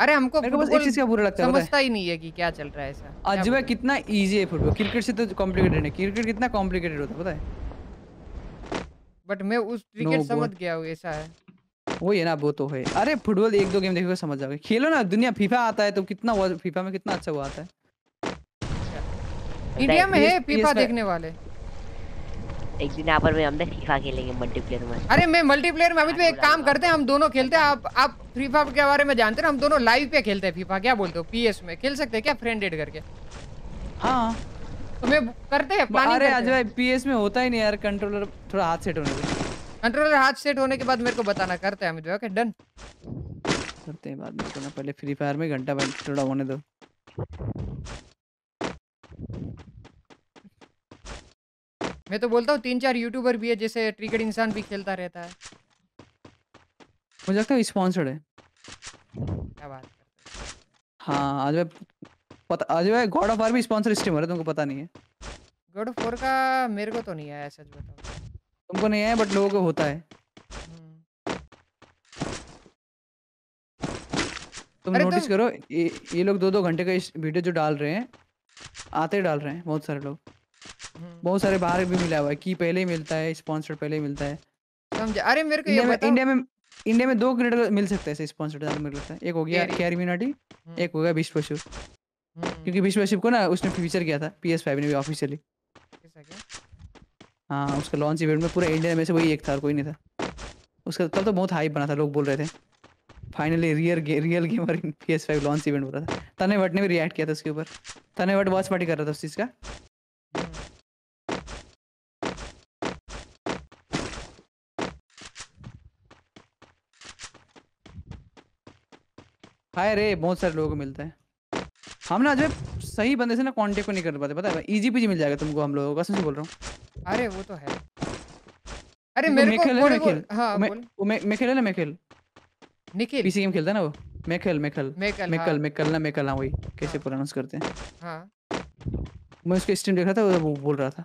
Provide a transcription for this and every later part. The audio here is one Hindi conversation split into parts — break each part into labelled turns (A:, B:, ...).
A: अरे हमको
B: मेरे को बस एक चीज़ का बुरा लगता है
A: समझता ही नहीं है कि क्या चल रहा है ऐसा।
B: अजय कितना इजी है फुटबॉल क्रिकेट से तो कॉम्प्लिकेटेड है। क्रिकेट कितना कॉम्प्लिकेटेड होता है पता है?
A: बट मैं उस क्रिकेट no, समझ गया हूँ ऐसा है।
B: वही है ना वो तो है। अरे फुटबॉल एक दो गेम देखोगे समझ जाओगे। खेलो ना दुनिया फीफा आता है तो कितना फीफा में कितना अच्छा हुआ आता है।
A: इंडिया में है फीफा देखने वाले।
C: एक दिन यहाँ पर मैं हम फीफा खेलेंगे मल्टीप्लेयर में।
A: अरे मैं मल्टीप्लेयर में अभी तो एक काम करते हैं हम दोनों खेलते हैं। आप आप फ्री फायर के बारे में जानते हैं हम दोनों लाइव पे खेलते हैं फीफा क्या बोलते हो? पीएस में खेल सकते हैं क्या? फ्रेंड एड करके।
B: हाँ।
A: तो मैं करते हैं
B: प्लानिंग अरे आज भाई पीएस में होता ही नहीं यार कंट्रोलर थोड़ा हाथ सेट होने दो।
A: कंट्रोलर हाथ सेट होने के बाद मेरे को बताना करते हैं अमित ओके डन
B: करते हैं बाद में तो ना पहले फ्री फायर में घंटा बाद थोड़ा होने दो।
A: मैं तो बोलता हूँ तीन चार यूट्यूबर भी है जैसे ट्रिकेट इंसान भी खेलता रहता है।
B: मुझे लगता है स्पॉन्सर्ड है।
A: क्या बात
B: हाँ? आज मैं पता आज मैं गॉड ऑफ़ वार भी स्पॉन्सर स्ट्रीमर है तुमको पता नहीं है।
A: गॉड ऑफ़ वार का मेरे को तो नहीं आया सच बताओ
B: तुमको नहीं आया बट लोगों को होता है। हम्म। तुम नोटिस करो ये ये लोग दो दो घंटे का इस वीडियो जो डाल रहे हैं आते डाल रहे हैं बहुत सारे लोग। बहुत सारे बाहर भी मिला हुआ है की पहले ही मिलता है स्पॉन्सर पहले ही मिलता है।
A: समझ? अरे मेरे को ये बताओ
B: इंडिया में इंडिया में दो क्रेडिट मिल सकते हैं स्पॉन्सर मेरे को लगता है। एक हो गया कैरी मिनाटी हम्म। एक हो गया विश्व शिव। क्योंकि विश्व शिव को ना उसने फीचर किया था पी एस फाइव ने भी ऑफिशियली हाँ उसका लॉन्च इवेंट में पूरा इंडिया में से वही एक था कोई नहीं था। उसका तब तो बहुत हाइप बना था लोग बोल रहे थे। Finally real gay, real gamer in P S five launch event हो रहा था। तने वट ने भी रिएक्ट किया था उसके ऊपर। तने वट वॉच पार्टी कर रहा था उस चीज़ का। हाय रे बहुत सारे लोगों को मिलता है। हम ना जो सही बंदे से ना कांटेक्ट को नहीं कर पाते पता है? इजी पीजी मिल जाएगा तुमको हम लोगों का सच बोल रहा हूँ।
A: अरे वो तो है। अरे मेरे को
B: मैं खेल हाँ मैं मैं खेल ना मैं खेल
A: निखिल।
B: पीसी गेम खेलता है ना वो? मेखल मेखल। मेखल मेखल मेखल ना मेखल हाँ वही। कैसे प्रोनाउंस हाँ। करते हैं।
A: हाँ।
B: मैं उसके स्ट्रीम देख रहा था वो बोल रहा था।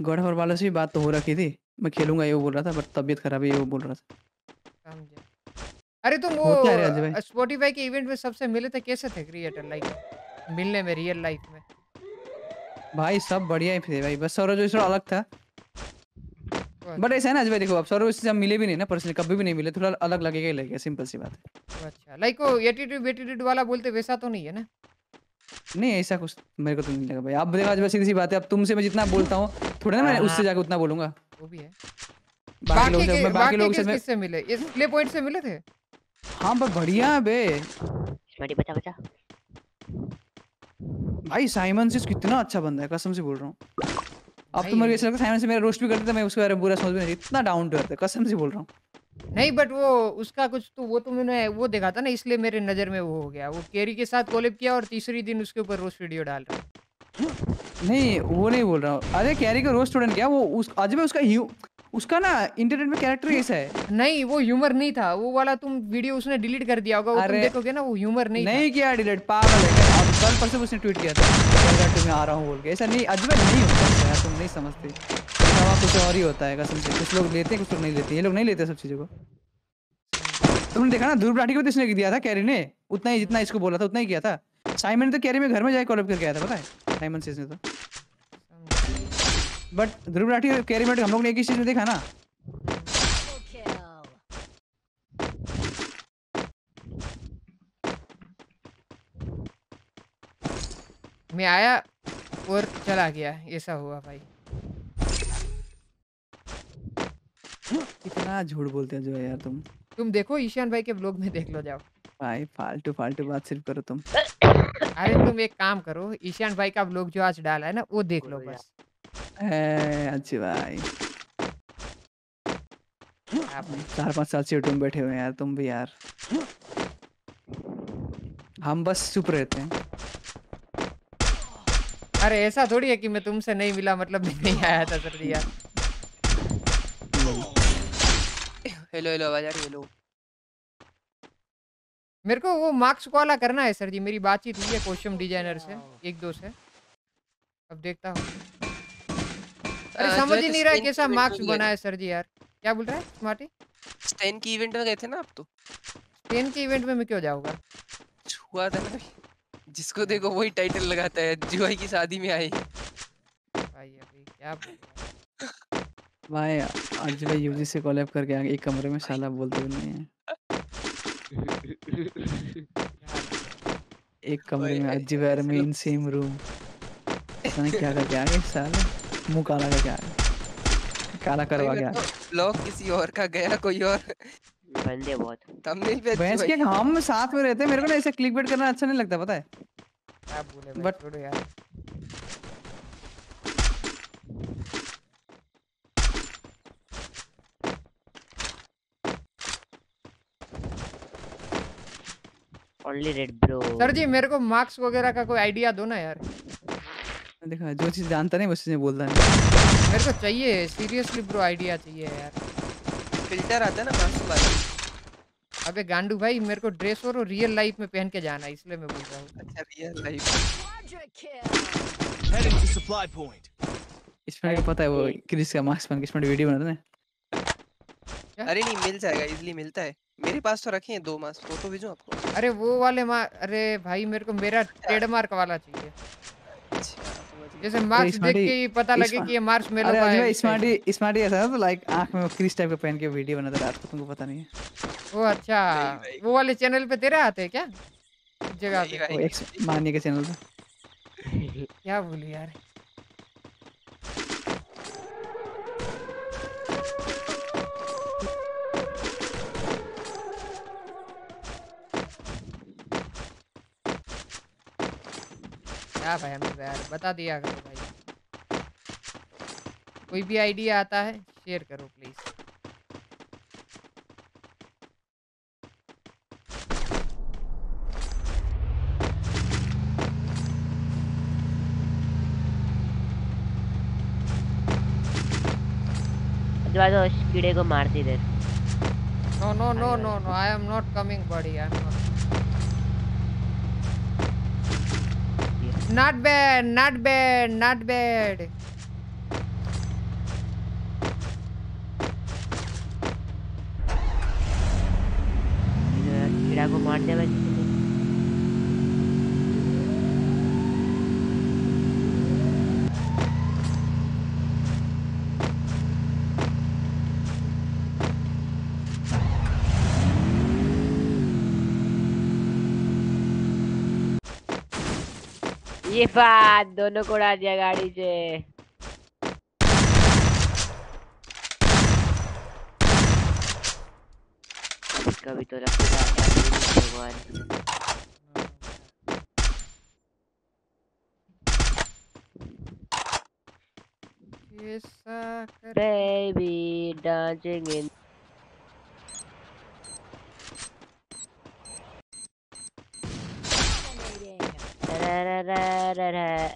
B: गॉड ऑफ़ वालों से भी बात तो हो रखी थी। मैं खेलूँगा ये वो बोल रहा था बट तबीयत खराब है ये वो बोल रहा था।
A: अरे तुम वो स्पॉटिफाई के इवेंट में सबसे मिले थे कैसे थे क्रिएटर लाइक मिलने में रियल लाइफ में।
B: भाई सब बढ़िया ही थे भाई बस सौरज जो अलग था। बट ऐसा है ना अजय देखो अब सौरभ से हम मिले भी नहीं ना पर्सनली कभी भी नहीं मिले थोड़ा अलग लगेगा ही लगेगा सिंपल सी बात
A: है। अच्छा लाइक वो एटीट्यूड एटीट्यूड वाला बोलते वैसा तो नहीं है ना?
B: नहीं ऐसा कुछ मेरे को तो नहीं लगा भाई। अब देखो आज सीधी सी बात है अब तुमसे मैं जितना बोलता हूँ थोड़ा ना मैं हाँ। उससे जाकर उतना बोलूँगा।
A: वो भी है। बाकी लोग बाकी लोग से किससे मिले? इस प्ले पॉइंट से मिले थे?
B: हाँ बस बढ़िया है बे।
C: बड़ी बचा बचा।
B: भाई साइमन से कितना अच्छा बंदा है कसम से बोल रहा हूँ। अब तो मेरे को साइमन से मेरा रोस्ट भी करते थे मैं उसके बारे में बुरा समझ में नहीं इतना डाउन टू अर्थ कसम से बोल रहा हूँ।
A: नहीं बट वो उसका कुछ तो वो तो मैंने वो देखा था ना इसलिए मेरे नज़र में वो हो गया। वो केरी के साथ कोलिप किया और तीसरी दिन उसके ऊपर रोस्ट वीडियो डाल रहा
B: नहीं वो नहीं बोल रहा। हूँ अरे कैरी का रोस्ट स्टूडेंट क्या? वो उस आज में उसका उसका ना इंटरनेट में कैरेक्टर ऐसा है।
A: नहीं वो ह्यूमर नहीं था। वो वाला तुम वीडियो उसने डिलीट कर दिया होगा वो तुम देखोगे ना वो ह्यूमर नहीं
B: नहीं किया डिलीट पागल है अब कल परसों उसने ट्वीट किया था। मैं आ रहा हूँ बोल के। ऐसा नहीं अजब नहीं होता यार तुम नहीं समझते। कुछ और ही होता है कसम से। कुछ लोग लेते हैं कुछ लोग नहीं लेते। ये लोग नहीं लेते सब चीज़ों को। तुमने देखा ना ध्रुव राठी को तो इसने दिया था? कैरी ने। उतना ही जितना इसको बोला था उतना ही किया था। साइमन ने तो कैरी में घर में जाए कॉल करके आया था पता है? साइमन से इसने तो। बट ध्रुव राठी और कैरी हम लोग ने एक ही चीज़ में देखा ना।
A: मैं आया और चला गया ऐसा हुआ भाई।
B: कितना झूठ बोलते हैं जो यार तुम।
A: तुम देखो ईशान भाई के ब्लॉग में देख लो जाओ।
B: भाई फालतू फालतू बात सिर्फ़ करो तुम।
A: अरे तुम एक काम करो ईशान भाई का ब्लॉग जो आज डाला है ना वो देख लो बस।
B: अच्छी भाई चार पाँच साल से यूट्यूब में बैठे हुए हैं यार तुम भी यार। हम बस चुप रहते हैं।
A: अरे ऐसा थोड़ी है कि मैं तुमसे नहीं मिला मतलब नहीं आया था सर यार।
D: हेलो हेलो आवाज़ आ रही हेलो।
A: मेरे को वो मार्क्स वाला करना है सर जी मेरी बातचीत हुई है क्वेश्चन डिज़ाइनर से एक दो से। अब देखता हूँ। अरे समझ ही नहीं रहा कैसा मार्क्स बना है सर जी यार। क्या बोल रहा है स्मार्टी
D: स्टेन की इवेंट में गए थे ना आप तो।
A: टेन के इवेंट में मैं क्यों जाऊँगा?
D: छुआ था ना जिसको देखो वही टाइटल लगाता है जुआई की शादी में आए
A: भाई अभी क्या
B: भाई आज भाई यूजी से कोलैब करके आ गए एक कमरे में साला बोलते भी नहीं है। एक कमरे में अज्जी में इन सेम रूम पता नहीं क्या करके आ गए साले। मुँह काला करके आ गए काला करवा के गए
D: ब्लॉग किसी और का गया कोई और।
C: बंदे बहुत।
D: थंबनेल पे
B: भैंस के हम साथ में रहते हैं मेरे को ना ऐसे क्लिक बेट करना अच्छा नहीं लगता पता है?
A: क्या बोले
B: But-
A: छोड़ो यार।
C: Only red bro
A: sir ji मेरे को मार्क्स वगैरह का कोई आइडिया दो ना यार।
B: देखा जो चीज़ जानता नहीं वो चीज़ें बोलता नहीं।
A: मेरे को चाहिए सीरियसली ब्रो आइडिया चाहिए यार।
D: फ़िल्टर आता है ना मास्क वाला
A: अबे गांडू भाई मेरे को ड्रेस और रियल लाइफ में पहन के जाना इसलिए मैं बोल रहा हूँ।
D: अच्छा real life
E: Heading to supply point.
B: इसमें को पता है वो क्रिस का मास्क पहन के इसमें वीडियो बनाते हैं।
D: अरे नहीं मिल जाएगा इजीली मिलता है। मेरे पास तो रखे हैं दो मास्क फ़ोटो भेजूं आपको।
A: अरे वो वाले मा अरे भाई मेरे को मेरा ट्रेडमार्क वाला चाहिए।
D: अच्छा समझ गया।
A: जैसे मार्क्स देख के ही पता लगे कि ये मार्क्स मेरे को है।
B: अरे
A: इस type
B: स्मार्टी स्मार्टी ऐसा है तो लाइक आँख में क्रीज क्रिस टाइप का पहन के वीडियो बनाता है रात को तुमको पता नहीं है।
A: वो अच्छा। वो वाले चैनल पे तेरे आते हैं क्या? जगह पे।
B: एक्स मानिए के चैनल पे।
A: क्या बोलूँ यार? क्या भाई हमें यार बता दिया करो भाई कोई भी आइडिया आता है शेयर करो प्लीज़
C: बाद उस कीड़े को मार दी दे
A: no no no no no I am not coming body I am not not bad not bad not bad
C: कीड़ा को मार दिया ये बात दोनों को उड़ा दिया गाड़ी से। कभी तो भगवान। baby dancing in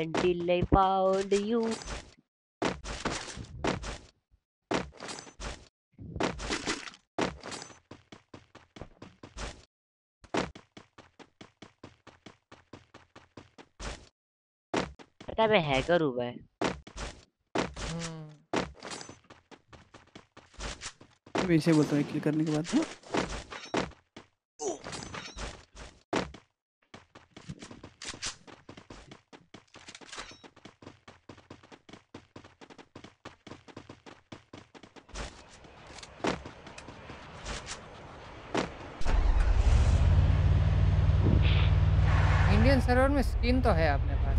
C: until I found you. पता है मैं हैकर हूँ मैं
A: हम्म,
B: मैं इसे बोलता हूँ क्लिक करने के बाद
A: इंडियन सर्वर में स्किन तो है अपने पास।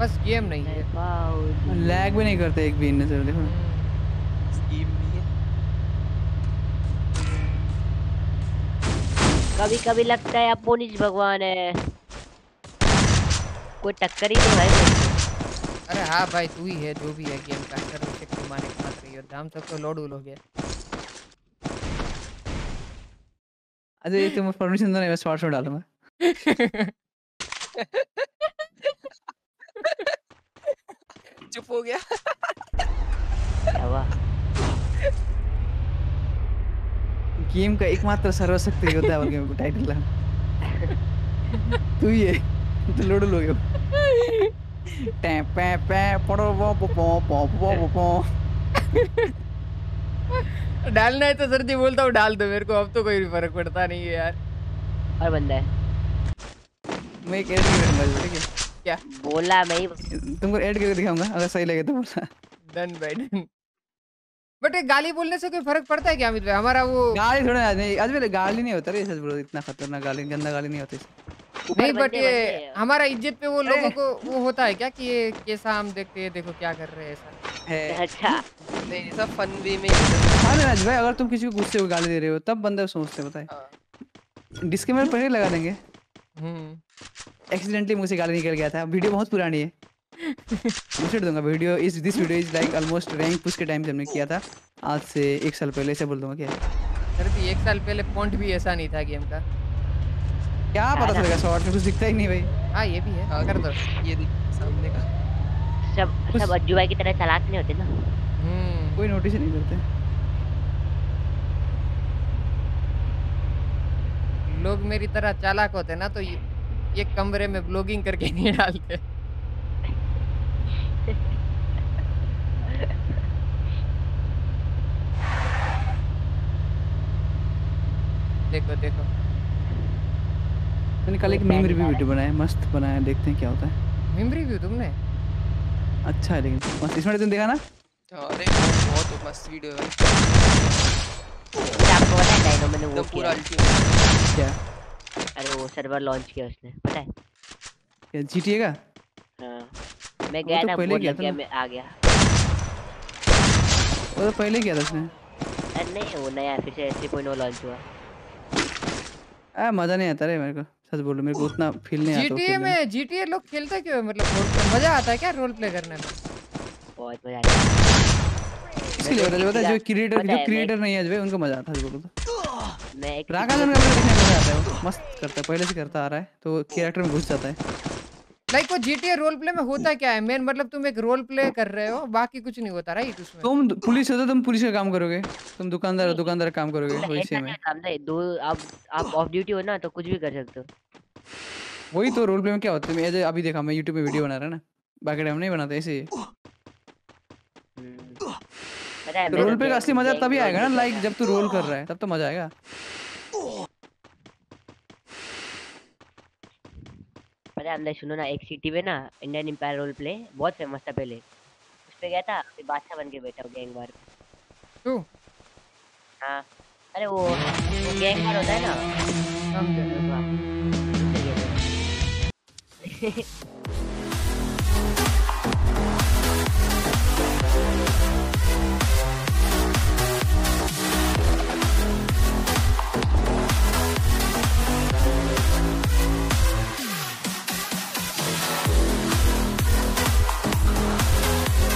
A: बस गेम नहीं है।
B: लैग भी नहीं करते एक भी इनने से देखो।
D: स्कीम है।
C: कभी कभी लगता है अपोनिज भगवान है। कोई टक्कर ही नहीं। भाई
A: अरे हाँ भाई तू ही है जो भी है गेम का। सर्वशक्तिमान एकमात्र योद्धा हम सब तो लॉडुल हो गए
B: अरे तुम परमिशन दो नहीं मैं शॉर्ट्स में डालूँगा।
D: चुप हो गया।
C: क्या हुआ?
B: गेम का एकमात्र सर्वशक्ति योद्धा के मेरे को टाइटल तू ही है तो लोड लोगे। टैं पै पै पड़ो वो पो पो पो पो पो पो।
A: डालना है तो सर जी बोलता हूँ डाल दो मेरे को अब तो कोई भी फ़र्क पड़ता नहीं है यार।
C: और बंदा है।
B: मैं एक ऐड करके दिखाऊँगा ठीक है?
A: क्या?
C: बोला मैं
B: तुमको ऐड करके दिखाऊँगा अगर सही लगे तो बोलना
A: डन भाई डन बट एक गाली बोलने से कोई फ़र्क पड़ता है क्या अमित भाई? हमारा वो
B: गाली थोड़ा नहीं आज मेरे गाली नहीं होता रे सच बोलो इतना खतरनाक गाली गंदा गाली नहीं होती।
A: नहीं बट ये हमारा इज़्ज़त पे वो लोगों को वो होता है क्या कि ये कैसा हम देखते हैं देखो क्या कर रहे हैं ऐसा?
B: है।
C: अच्छा।
D: नहीं ये सब फन वे में ही
B: राज भाई अगर तुम किसी को गुस्से में गाली दे रहे हो तब बंदे सोचते हैं, पता
D: हाँ।
B: है। डिस्क्लेमर पहले लगा देंगे।
A: हम्म।
B: एक्सीडेंटली मुझसे गाली निकल गया था। वीडियो बहुत पुरानी है। मुझे दूँगा। वीडियो इस this video is like almost rank push के टाइम से हमने किया था। आज से एक साल पहले से बोल दूँगा क्या?
A: सर जी एक साल पहले पॉइंट भी ऐसा नहीं था गेम का।
B: क्या पता चलेगा शॉर्ट में कुछ दिखता ही नहीं भाई।
A: हाँ ये भी है।
D: हाँ,
A: कर दो।
D: ये देख सामने का।
C: सब सब अज्जू भाई की तरह चालाक नहीं होते ना।
A: हम्म।
B: कोई नोटिस ही नहीं करते
A: लोग मेरी तरह चालाक होते ना तो ये ये कमरे में ब्लॉगिंग करके नहीं डालते। देखो देखो।
B: मैंने कल एक मीम रिव्यू वीडियो बनाया मस्त बनाया देखते हैं क्या होता है।
A: मेमोरी व्यू तुमने?
B: अच्छा है लेकिन मस्त। इसमें तुम देखा ना?
D: हाँ, अरे बहुत बहुत मस्त वीडियो है
C: आपको पता है डायनो मैंने वो
D: पूरा
C: किया?
B: क्या
C: अरे वो सर्वर लॉन्च किया उसने पता है?
B: क्या जीटीए का?
C: हाँ। मैं गया
B: तो
C: ना
B: पहले
C: बोर्ड
B: किया
C: लग
B: था
C: मैं आ गया।
B: वो तो पहले किया था उसने।
C: अरे नहीं वो नया फिर से थ्री पॉइंट लॉन्च हुआ।
B: आ मज़ा नहीं आता रे मेरे को सच बोलो मेरे को उतना फील नहीं आता खेलने में।
A: GTA लोग खेलते क्यों मतलब रोल प्ले मज़ा आता है क्या रोल प्ले करने में?
C: बहुत मज़ा आया
B: इसके लिए पता है जो क्रिएटर जो क्रिएटर नहीं है उनका मज़ा आता है बोलो तो
C: मैं एक
B: रागाजन का देखने मज़ा आता है? वो मस्त करता है पहले से करता आ रहा है तो कैरेक्टर में घुस जाता है।
A: लाइक like वो GTA रोल प्ले में होता क्या है? मेन मतलब तुम एक रोल प्ले कर रहे हो बाकी कुछ नहीं होता राइट उसमें?
B: तुम पुलिस हो तो तुम पुलिस का काम करोगे। तुम दुकानदार हो दुकानदार काम करोगे वही सेम है।
C: होता, हमने दो आप आप ऑफ़ ड्यूटी हो ना तो कुछ भी कर सकते हो।
B: वही तो रोल प्ले में क्या होता है? मैं ऐसे अभी देखा मैं यूट्यूब पे वीडियो बना रहा है ना बाकी टाइम नहीं बनाते ऐसे। रोल
C: तो
B: प्ले का असली मज़ा तभी आएगा ना लाइक जब तू रोल कर रहा है तब तो मज़ा आएगा।
C: पता है सुनो ना एक सिटी में ना इंडियन एम्पायर रोल प्ले बहुत फ़ेमस था पहले। उस पे गया था फिर बादशाह बन के बैठा हूँ गैंग वार।
A: तू
C: हाँ। अरे वो वो गैंग वार होता है ना